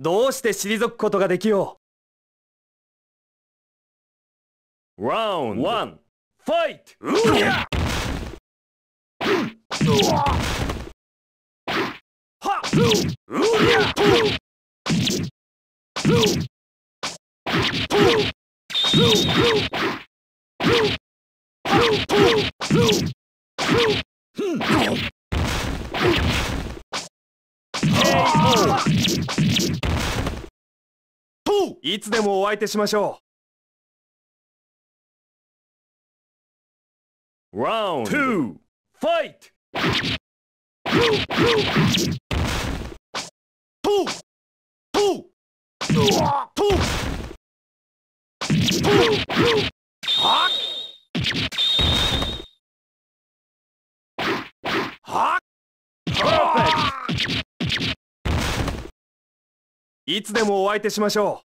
どうして退くことができよう？Round 1 Fight! いつでもお相手しましょう。Round 2 Fight! いつでもお相手しましょう。